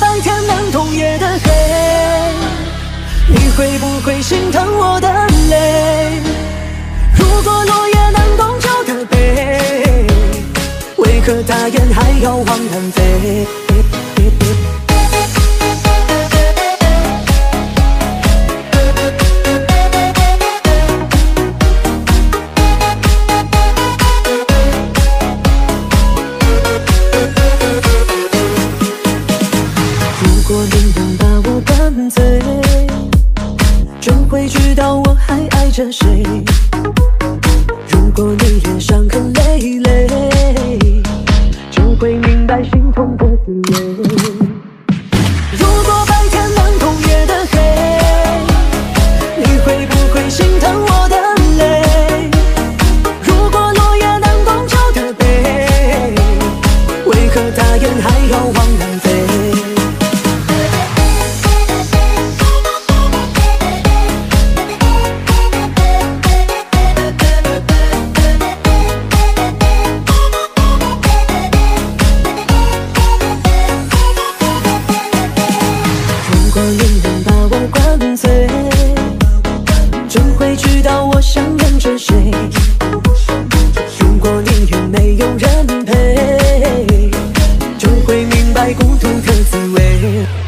白天能懂夜的黑，你会不会心疼我的泪？如果落叶能懂秋的悲，为何大雁还要往南飞？如果你能把我灌醉，就会知道我还爱着谁。如果你也伤痕累累，就会明白心痛的滋味。如果白天能懂夜的黑，你会不会心疼我的泪？如果落叶能懂秋的悲，为何大雁还要往南飞？我想跟着谁。如果你也没有人陪，就会明白孤独的滋味。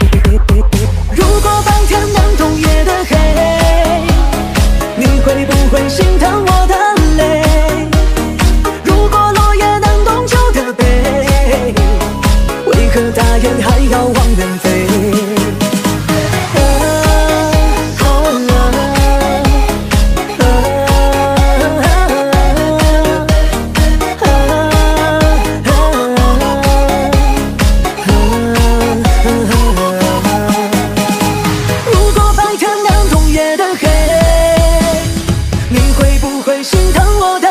会心疼我的